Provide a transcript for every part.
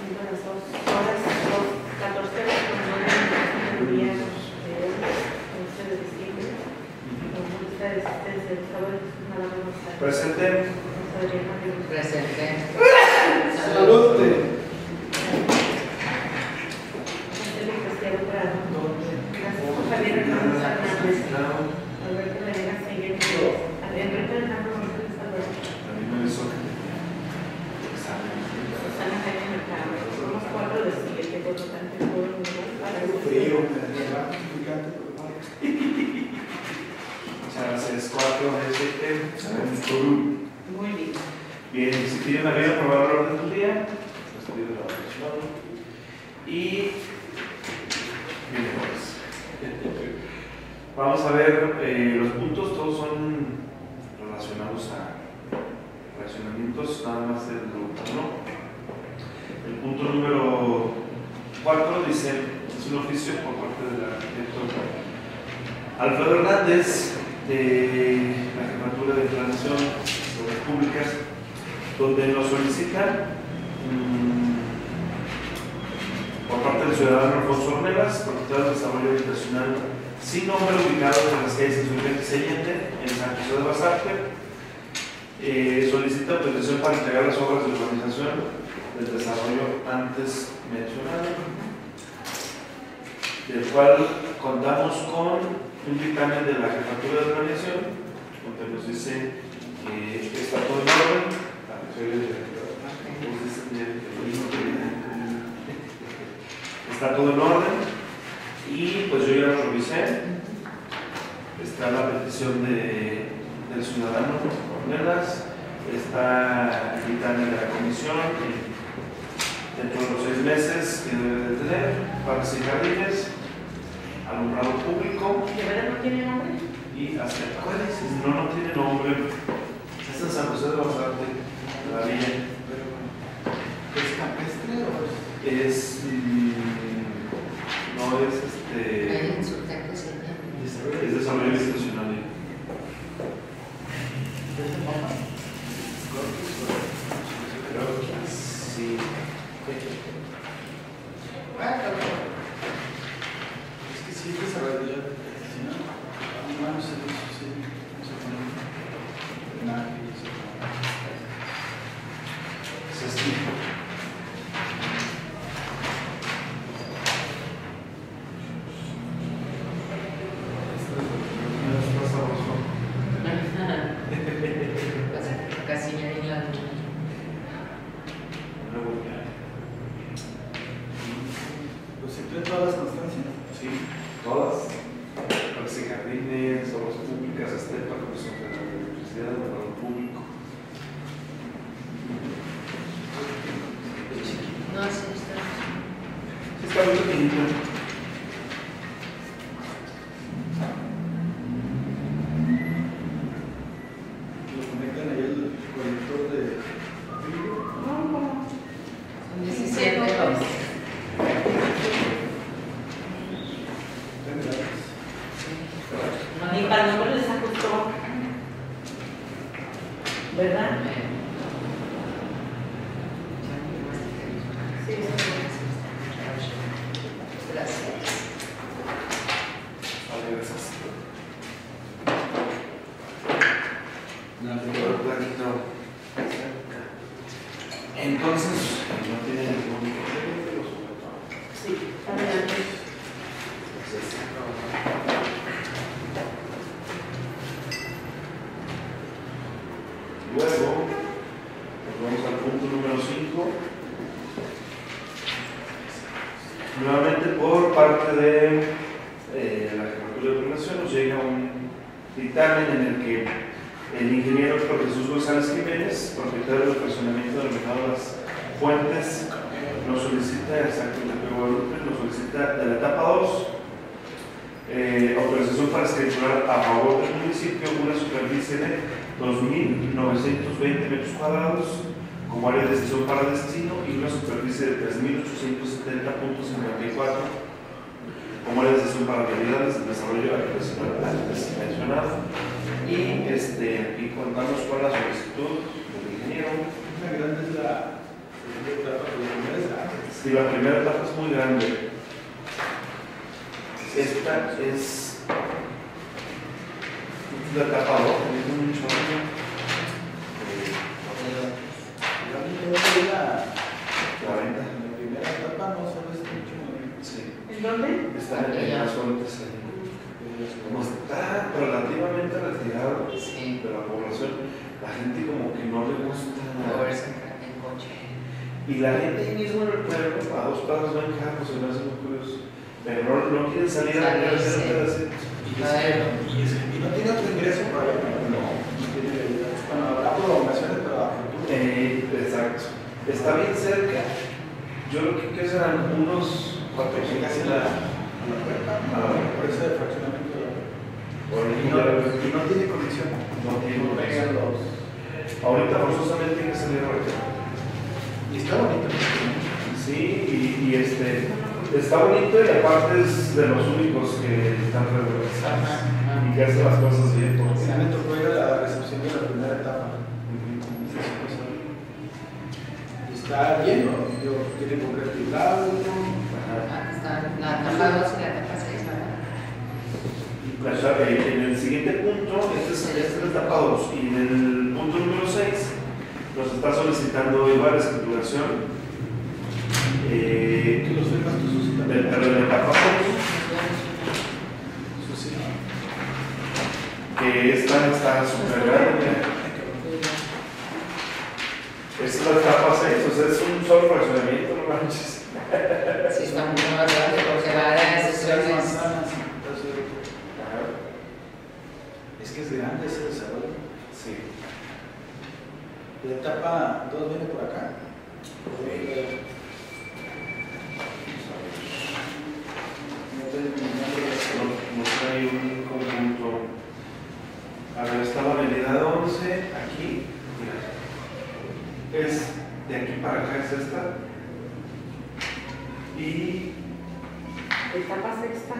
siendo las dos horas, dos, 14 horas con nueve días de hoy, 11 de diciembre. Con muestra de existencia del sábado, nada menos a Presente. Presente. Salud. Javier Hernández Hernández. Alberto Medina Seguir. Alberto Hernández González Alberto. También me hizo examen. Susana Jaime Mercado. Somos cuatro de siete, por lo tanto, el foro mundial para el Frío, me da picante, pero no. Muchas gracias. Cuatro de siete. Sabemos todo. Muy bien. Bien, si tienen la vida aprobar el orden del día, les pido la aprobación. Y. Bien, pues. Vamos a ver eh, los puntos, todos son relacionados a relacionamientos, nada más del grupo 1. El punto número 4 dice: es un oficio por parte del arquitecto Alfredo Hernández de la Jefatura de Planeación de Públicas donde nos solicitan mm, por parte del ciudadano Alfonso Ornelas, propietario de desarrollo habitacional sin nombre ubicado en las calles Insurgentes y Allende, en San José de Basarte, eh, solicita autorización para entregar las obras de urbanización del desarrollo antes mencionado, del cual contamos con un dictamen de la Jefatura de Planeación, donde nos dice que está todo en orden, Está todo en orden. Y pues yo ya lo revisé. Está la petición de, del ciudadano Ornelas, está el dictamen de la comisión dentro de los seis meses que debe de tener parques y jardines, alumbrado público ¿De verdad no tiene nombre? y hasta no, no tiene nombre. Es en San José de Basarte, la villa. ¿Es campestre o es.? Es. mm, no es este. Hay insultantes en Es desarrollo institucional. Creo que sí. Es que sí, desarrollaría. Si no, no, no sé, sí, no sé poner. Nada, y eso. Es así. Casi ya hay la Pues se creen todas las constancias. Sí, todas. Parques y jardines, obras públicas, estepa, comisión federal de electricidad, alumbrado público. No, sí, está. Sí, está muy pequeñito. Lo conectan ahí el conector de. vidrio. No, no. Son 17 los. Están gratis. Ni para nosotros les ajustó. ¿Verdad? Sí, sí. Gracias. Vale, gracias. Nada, Pero planito. Entonces, no tiene ningún Sí, adelante. Luego, nos vamos al punto número 5. Nuevamente, por parte de eh, la Jefatura de Planeación, nos llega un dictamen en el que el ingeniero Héctor Jesús González Jiménez, propietario del fraccionamiento denominado Las Fuentes, nos solicita, exacto, nos solicita de la etapa 2, eh, autorización para escriturar a favor del municipio una superficie de 2.920 metros cuadrados como área de decisión para destino y una superficie de 3.870.54 de decisión para realidades del desarrollo mencionado. Y este, aquí contamos con la solicitud del ingeniero. Una grande es la Si la primera etapa es muy grande, esta es la etapa 2, es un chorro. Eh, Yo a mí me voy a la, 40. en la primera etapa no solo es mucho movimiento. Sí. ¿En dónde? Está en las fuentes ahí. Como está relativamente retirado Sí. de la población, la gente como que no le gusta. Moverse en coche. Y la gente ahí mismo en el pueblo, a dos pasos van carros, se me hace muy curioso. Pero no, no quieren salir a qué hacer. Y no tiene otro ingreso para. No. No tiene realidad. Bueno, habrá prolongaciones, pero a futuro. Eh, exacto. Está bien cerca. Yo creo que, que serán unos cuatro Casi la, a la puerta, a la fraccionamiento de la y no, y no tiene conexión. No tiene pegan los. Ahorita forzosamente tiene que salir a recta. Y está bonito. Sí, y, y este, está bonito y aparte es de los únicos que están regularizados y que hacen las cosas bien. Porque, me tocó ir a la recepción de la primera etapa. Y está lleno. Yo, tiene concreto hidráulico. La etapa 2 y la etapa 6, ¿verdad? Etapa- en el siguiente punto, este es, este es la etapa 2, y en el punto número 6 nos está solicitando igual escrituración. Eh, los firmas tú, pero en la etapa 2, Susi. que esta está súper grande. Esta es la etapa 6, o sea, es un solo fraccionamiento, no manches. Sí, está mucho más grande porque va a dar sesiones. Es que es grande ese desarrollo. Sí. La etapa 2 viene por acá. No, no trae un conjunto. A ver, está la avenida 11, aquí. Mira. Es de aquí para acá, es esta. Y Etapa sexta.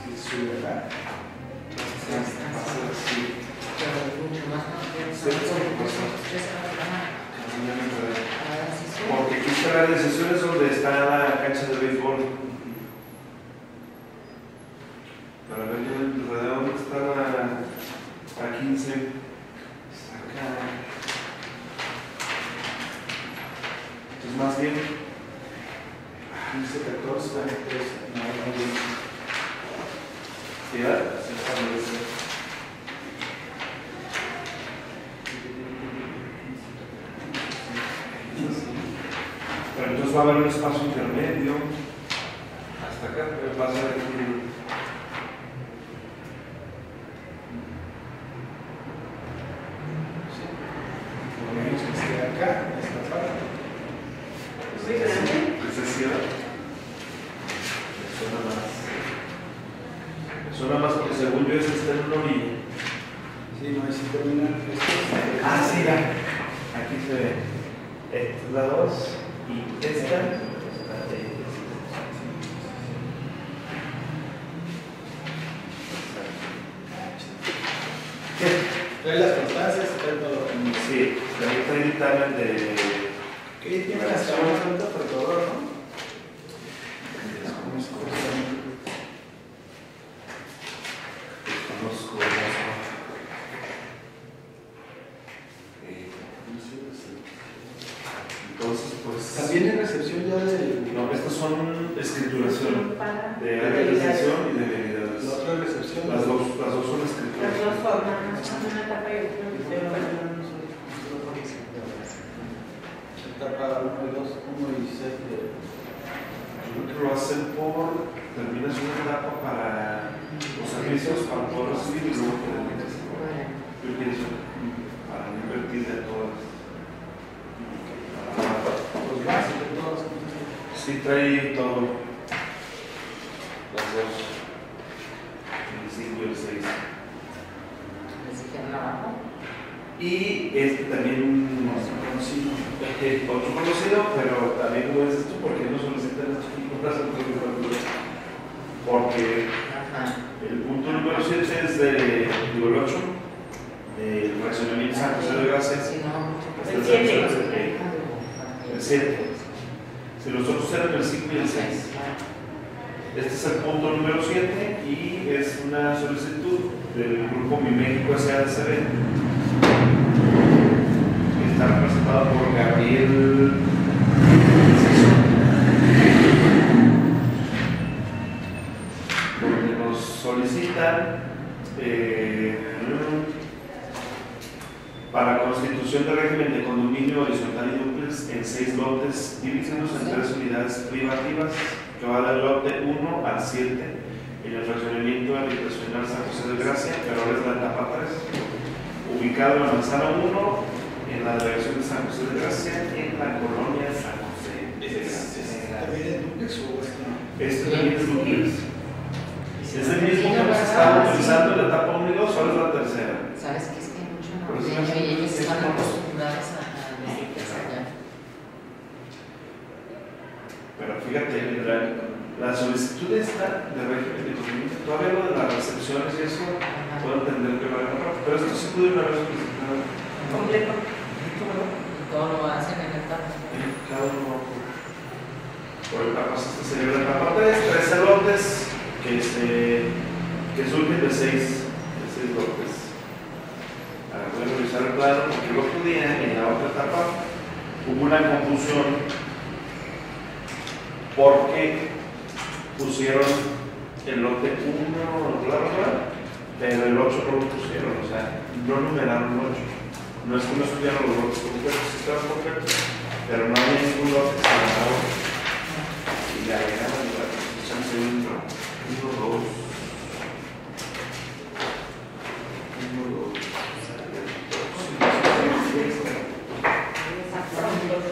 Si sube acá. pasa así. Pero mucho más. Sí, sí, sí sí. Porque aquí está la de sesiones donde está la cancha de béisbol. Para ver de dónde está la 15. Está acá. Entonces más bien, 15, 14, 13. No, no, no. sí, ¿verdad? Así establece. Pero entonces va a haber un espacio intermedio hasta acá, pero va a ser aquí. Sí. Por lo menos que esté acá, en esta parte. Muy grande. ¿Es decir? Suena más. Suena más porque según yo ese está en una orilla. Sí, no, ahí sí termina. Esto es- Ah, sí, ya. Aquí se ve. Esta es la 2 y esta. está ahí. Trae las constancias, trae todo. Sí, ahí está el dictamen de. Que tiene hasta una planta por todo, ¿no? Conozco, conozco. Eh, Entonces, pues. También en recepción ya del. No, estas son escrituración Para de realización y de habilidades. La otra recepción. Las dos, las dos son Las escrituración. dos formas, una etapa y otra que se va. Etapa 1 y 2, 1 y 6 de. Yo creo que lo hacen por. Terminas una etapa para los servicios, para poder recibir y luego terminas. Bueno. Yo pienso para no invertir de todas. Los básicos, todas las cosas. Sí, trae todo. Las dos. El 5 y el 6. Les dijeron abajo. Y este también Conocido. eh, otro conocido, pero también como dices tú, ¿por qué no solicitan estos tipos de Porque Ajá. el punto número 7 es de, digo, el 8, del fraccionamiento San José de Gracias. Sí, no, mucho. Este El es siete. el- el 7. Si los otros eran el 5 y el 6. Este es el punto número 7 y es una solicitud del grupo Mi México SADCB. que Está representado por Gabriel Ciso, donde nos eh, para constitución de régimen de condominio horizontal y duplex en seis lotes divididos en tres unidades privativas que va del lote 1 al 7 en el fraccionamiento habitacional San José de Gracia, pero ahora es la etapa 3, ubicado en la manzana 1 en la delegación de San José de Gracia en la colonia San José de Gracia. ¿También en duplex o este no? Este también es duplex. Es el mismo que hemos estado utilizando en la etapa 1 y 2, ahora es la tercera. Sabes que es que hay mucho norteño y ellos es- están es- acostumbrados a, a decir que es allá. Pero fíjate, la, solicitud esta de régimen de condominio, todavía lo de las recepciones y eso, Ajá. puedo entender que va a agarrar, pero esto se pudo una vez solicitar Completo. Todo lo hacen en el campo. cada uno por, por etapas. Esta sería la etapa 3, tres lotes que, se, que surgen de seis, de seis lotes. Ahora voy a revisar el plano porque el otro día, en la otra etapa, hubo una confusión porque pusieron el lote 1, bla, bla, pero el 8 no lo pusieron, o sea, no numeraron el 8. No es que no estuvieran los lotes completos, sí estaban completos, pero no había ningún lote que se ganaba. Y le agregaron la chance de un 1, 2, 1, 2,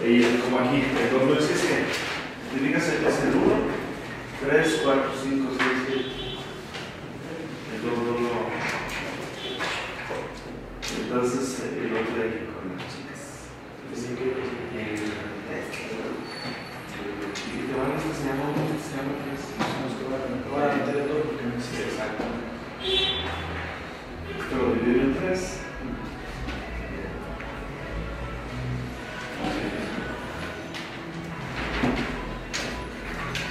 y como aquí, el 2 no es que se, fíjate, es el 1, 3, 4, 5, 6, 7. El 2 no lo. Entonces, eh, el otro de aquí con las chicas. Así que, El. El chiquito, ¿vale? ¿Qué se llama? ¿Cómo se llama? ¿Qué es? nos van a meter todo porque no Sí, existe. exacto. Esto lo divido en tres.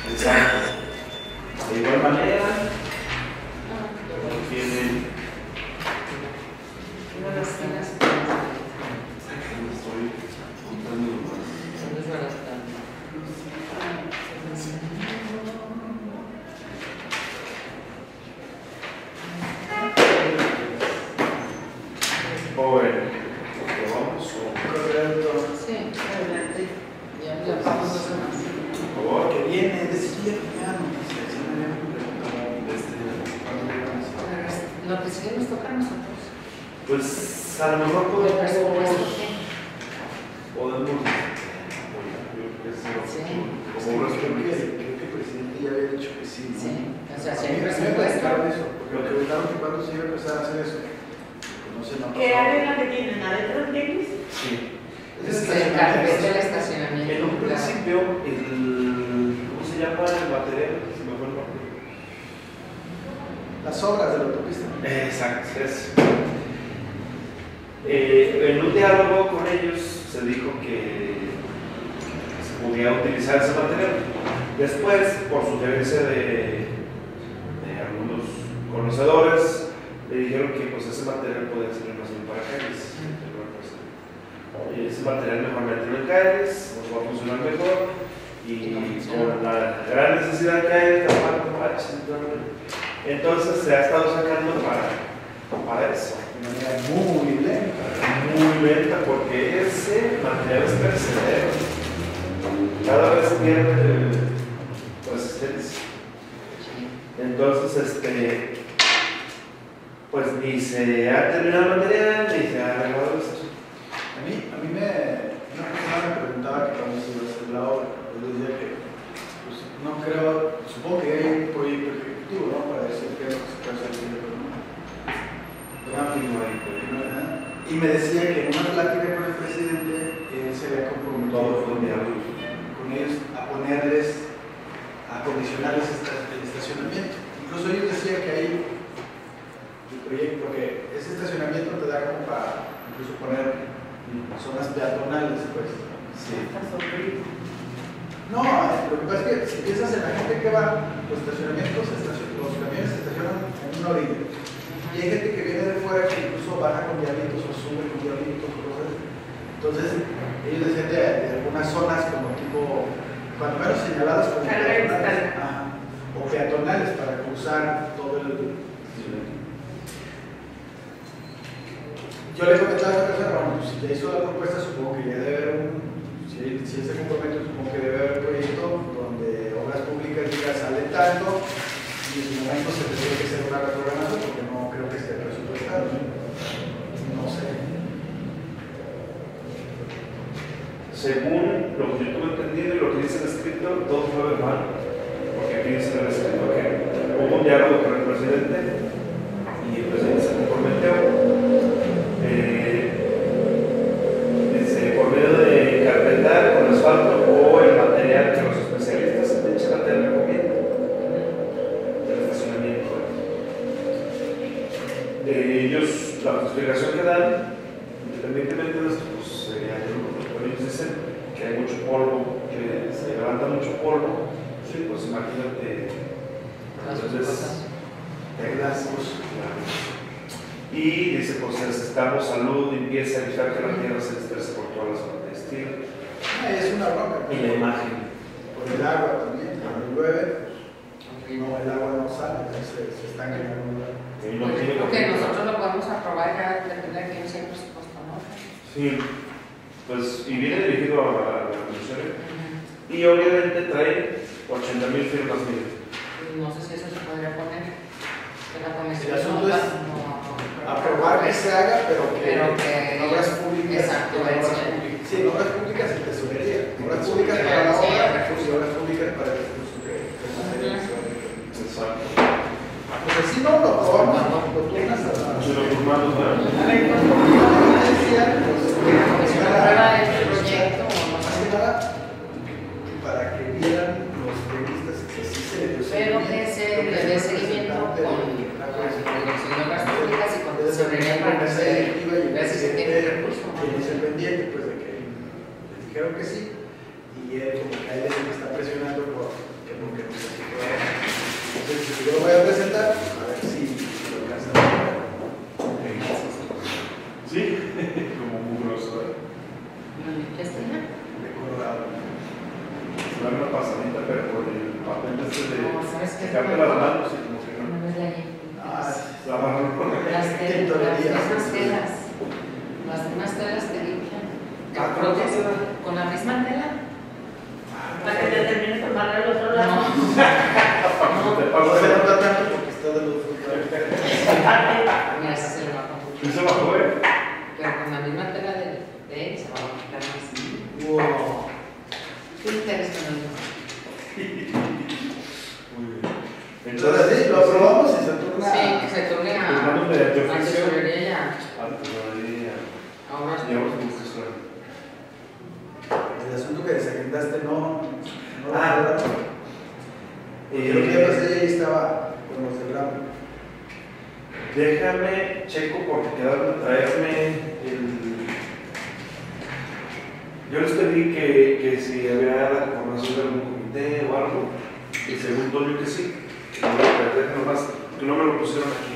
Exacto. De igual manera, tienen. Una de las cenas Estoy contando más. son desbaratadas. O bueno, ¿probamos o Correcto. Sí, Adelante. ya ya vamos a hacer más. por favor? Que viene de silla ya no sé, si me habían preguntado Este, cuándo íbamos a- Pero es- Lo que sigue nos toca a nosotros. Pues a lo mejor El podemos, podemos Sí. como Creo que, creo que el presidente ya había dicho que sí. ¿no? Sí, o sea, si hay me presupuesto. porque me preguntaron que cuándo se iba a empezar a hacer eso. No sé, no ¿Qué área que tienen? ¿Adentro del X? Sí. Es El carpet del En estacionamiento. un principio, el, ¿cómo se llama el material? Se me fue el nombre. Las obras de la autopista. Exacto, es. Eh, en un diálogo con ellos se dijo que se podía utilizar ese material. Después, por sugerencia de, de algunos conocedores, le dijeron que pues, ese material podía ser más bien para. Oye, ese material mejor meterlo en calles, nos va a funcionar mejor y con la gran necesidad que hay de todo, entonces se ha estado sacando para, para eso. Manera muy lenta. Muy lenta porque ese material es perecedero. Cada vez pierde resistencia. Entonces, este, pues ni se ha terminado el material, hizo la propuesta, supongo que ya debe haber un, si, si él se compromete, supongo que debe es una roca. En la imagen. Por el agua también, cuando llueve, no, el agua no sale, entonces se está en algún lugar. Porque nosotros lo podemos aprobar ya depende de quién sea el presupuesto, ¿no? Sí, pues, y viene dirigido a la comisión. ¿eh? Y obviamente trae 80 mil firmas No sé si eso se podría poner. Pero la el asunto es aprobar que se haga, pero que, pero que no es público. Exacto, Sí, obras públicas y tesorería. Obras públicas para la obra y obras públicas para el recurso que Porque si no, lo tomas, lo turnas a la. the Eh, creo que ya pasé ahí estaba con los del. Déjame, checo, porque quedaron a traerme el. Yo les pedí que, que si había la formación de algún comité o algo, y según yo que sí, que no, nomás, que no me lo pusieron aquí.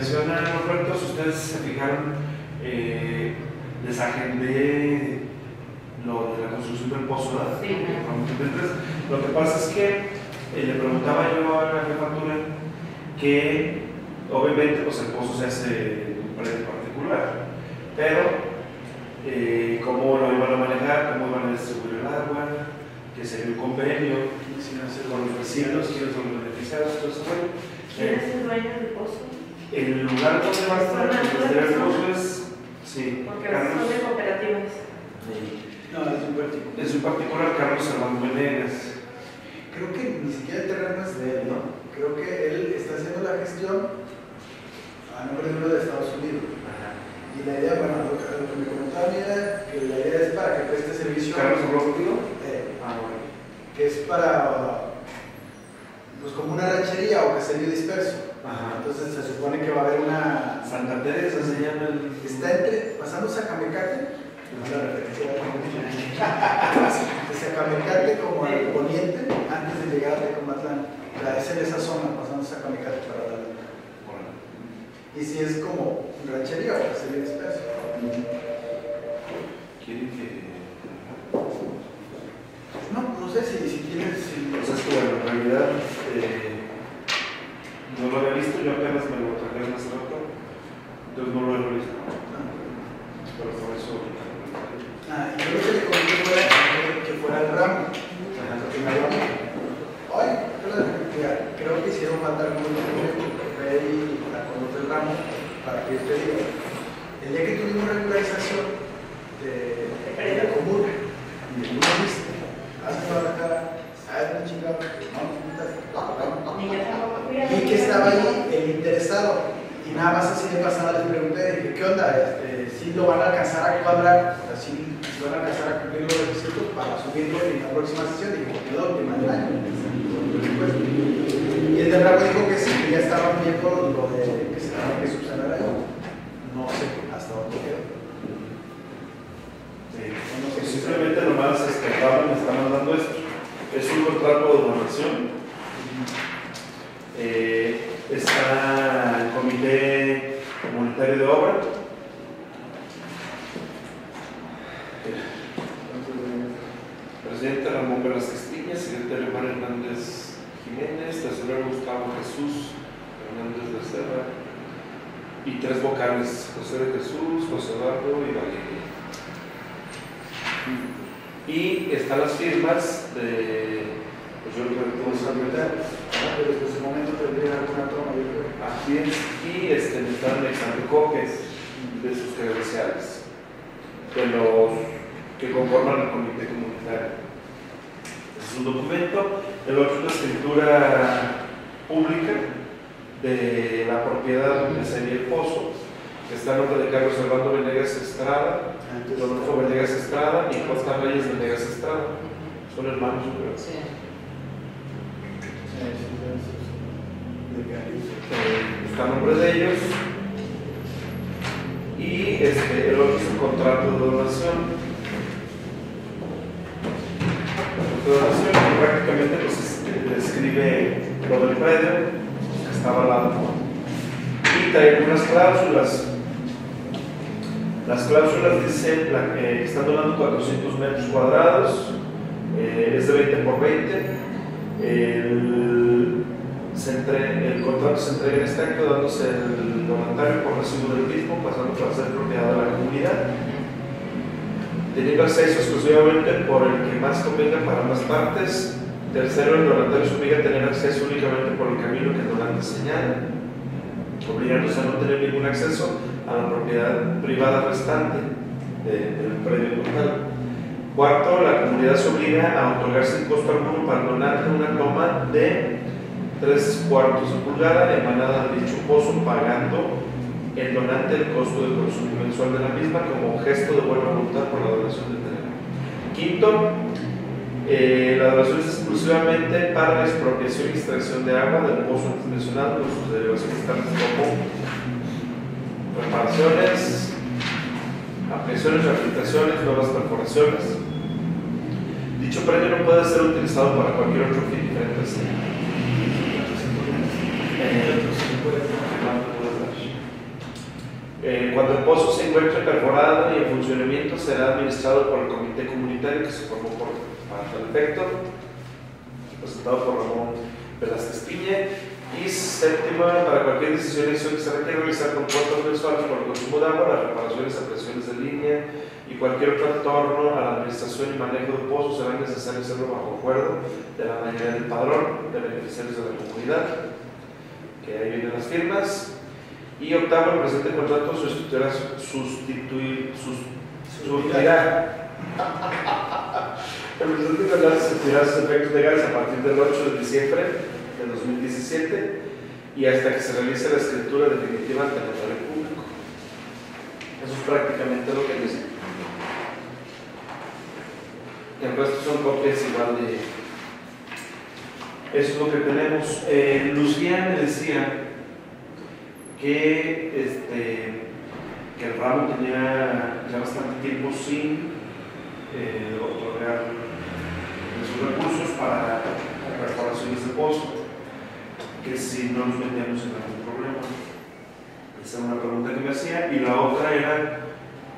Menciona Roberto, si ustedes se fijaron, eh, les agendé lo de la construcción del pozo, ¿verdad? Sí. Entonces, Lo que pasa es que eh, le preguntaba yo a la jefatura que obviamente pues, el pozo se hace de un predio particular, pero eh, cómo lo iban a manejar, cómo iban a distribuir el agua, que sería un convenio con los vecinos, quiénes son los beneficiados, todo eso. ¿Quién es el dueño del pozo? El lugar donde va a estar el pozo es, sí, Porque Carlos, son de cooperativas. No, es un particular. es un particular Carlos Venegas. Creo que ni siquiera el terreno es de él, ¿no? Creo que él está haciendo la gestión a nombre de uno de Estados Unidos. Y la idea, bueno, lo que, lo que me comentaba a mí era que la idea es para que preste servicio. ¿Carlos contigo? eh, Ah, bueno. que es para, pues como una ranchería o caserío disperso. Ajá. Entonces se supone que va a haber una... Santa Teresa se llama el... Está entre, pasando la referencia de Zacamecate como al poniente, antes de llegar a sea, es en esa zona, pasando Zacamecate para darle. Bueno. Y si es como ranchería o caserío disperso. ¿Quieren que.? De la propiedad donde sería el pozo, que está en nombre de Carlos Servando Venegas Estrada, Rodolfo Venegas Estrada y Costa Reyes Venegas Estrada. Son hermanos, yo creo. Sí. Eh, está a nombre de ellos. Y este, el otro es un contrato de donación. de donación que prácticamente pues, describe lo del predio está avalado. Y trae unas cláusulas. Las cláusulas dicen que están donando 400 metros cuadrados, eh, es de 20 por 20. El, se entre- el contrato se entrega en este acto dándose el donatario por recibo del mismo, pasando para ser propiedad de la comunidad teniendo acceso exclusivamente por el que más convenga para ambas partes. Tercero, el donatario se obliga a tener acceso únicamente por el camino que el donante señala, obligándose a no tener ningún acceso a la propiedad privada restante de- del predio total. Cuarto, la comunidad se obliga a otorgar sin costo alguno para el una toma de tres cuartos de pulgada emanada de dicho pozo, pagando el donante el costo de consumo mensual de la misma como gesto de buena voluntad por la donación del terreno. Quinto, eh, la donación es exclusivamente para la expropiación y extracción de agua del pozo antes mencionado con sus derivaciones tales como reparaciones, ampliaciones, rehabilitaciones, nuevas perforaciones. Dicho predio no puede ser utilizado para cualquier otro fin diferente. Eh, cuando el pozo se encuentre perforado y en funcionamiento, será administrado por el comité comunitario que se formó por, para tal efecto, representado por Ramón Velázquez Piña. Y séptima, para cualquier decisión y acción que se requiera realizar con cuotas mensuales por el consumo de agua, las reparaciones, ampliaciones de línea y cualquier otro entorno a la administración y manejo de pozos será necesario hacerlo bajo acuerdo de la mayoría del padrón de beneficiarios de la comunidad, que ahí vienen las firmas. Y octavo, el presente contrato sustituirá, sustituir, sus- sustituirá. El presente contrato sustituirá sus efectos legales a partir del 8 de diciembre de 2017 y hasta que se realice la escritura definitiva ante el notario público. Eso es prácticamente lo que dice. El resto son copias igual de. Eso es lo que tenemos. Eh, Lucía me decía que, este, que el ramo tenía ya bastante tiempo sin eh, otorgar sus recursos para reparaciones de pozo, que si no nos metíamos en algún problema. Esa era una pregunta que me hacía. Y la otra era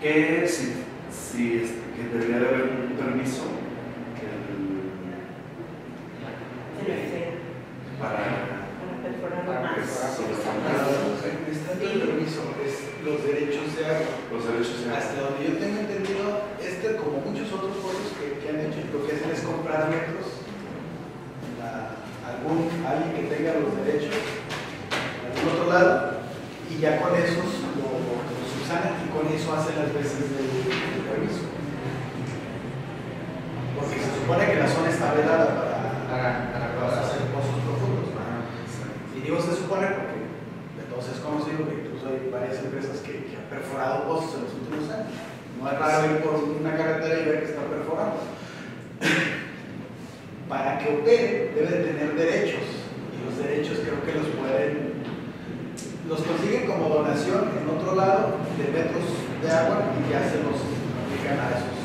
que si, si este, que debería de haber un permiso el- para Para está dando el permiso, es los derechos de agua. los derechos de Hasta donde yo tengo entendido, este, como muchos otros pozos que, que han hecho, lo que hacen es comprar metros a algún, alguien que tenga los derechos en algún otro lado y ya con esos lo, lo subsanan y con eso hacen las veces del, del permiso. Porque se supone que la zona está vedada para, Para, para hacer pozos profundos. Y digo se supone porque todos es conocido que incluso hay varias empresas que, que han perforado pozos en los últimos años. No es raro ir por una carretera y ver que está perforando. Para que opere debe de tener derechos y los derechos creo que los pueden, los consiguen como donación en otro lado de metros de agua y ya se los aplican a esos.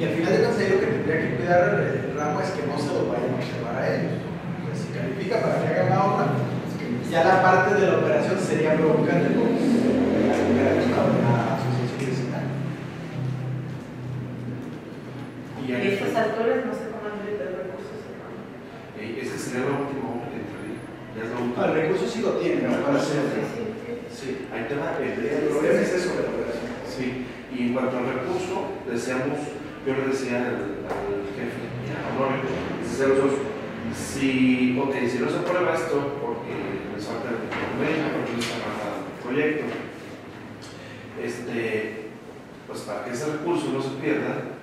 Y al final de lo que tendría que cuidar el ramo es que no se lo vayan a observar a ellos. Sea, si califica para que hagan la obra, ya la parte de la operación sería bronca de los hacer. Sí, sí, sí. Sí, ahí te va. El, problema es eso de la operación. Sí, y en cuanto al recurso, decíamos, yo le decía al, al jefe, Honorio, si, ok, si no se aprueba esto porque les falta el documento, porque no está avanzado el proyecto, este, pues para que ese recurso no se pierda,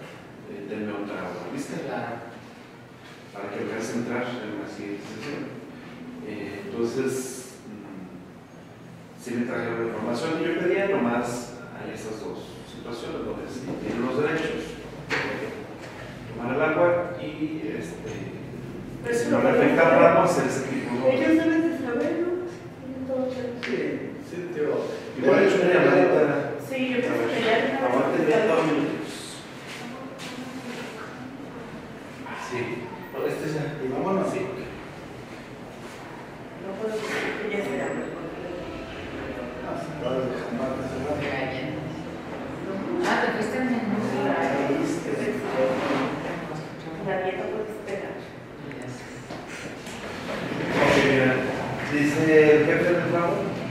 eh, denme otra. Claro. para que alcance a entrar en la siguiente sesión. Eh, entonces, sí me trajeron la información. Y yo pedía nomás a esas dos situaciones donde sí tienen los derechos, tomar el agua y este, si no le afecta al podemos ramo, hacer ese tipo de Ellos deben de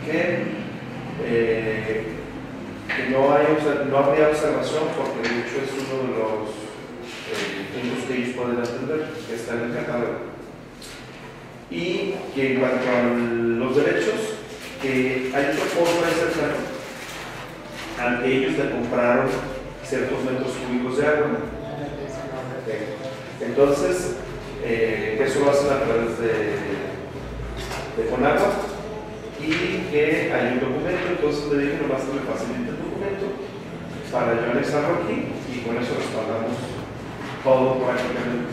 que, eh, que no, hay, obser- no habría observación porque de hecho es uno de los eh, puntos que ellos pueden atender, que está en el catálogo. Y que en cuanto a los derechos, que hay otro forma de ser claro, ante ellos le compraron ciertos metros cúbicos de agua. Entonces, eh, eso lo hacen a través de, de Conagua y que hay un documento, entonces le dije nomás que me facilite el documento para yo anexarlo aquí y con eso respaldamos todo prácticamente.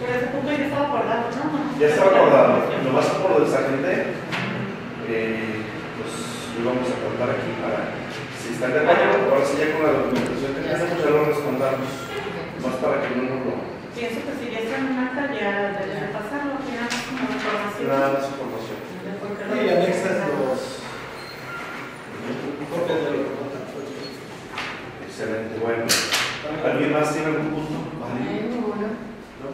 Pero ese punto ya estaba acordado, ¿no? Ya estaba acordado, nomás por lo del sargente, eh, pues lo vamos a contar aquí para, si están de acuerdo, ahora sí ya con la documentación que tenemos ya lo respaldamos, más para que no nos lo... Pienso que si ya está en un acta, ya debe de pasarlo, ya más como información. Nada más información. Porque Y no- anexas los copias de los Excelente, bueno. ¿Alguien más tiene algún punto? Vale. ¿No?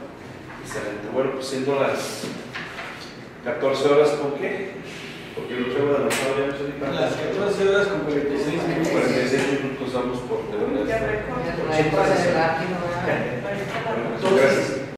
Excelente. Bueno, pues siendo las 14 horas, ¿con qué? Porque yo tengo adelantado ya ahorita. Las 14 horas con 46 minutos. 46 minutos vamos por de verdad. Entonces,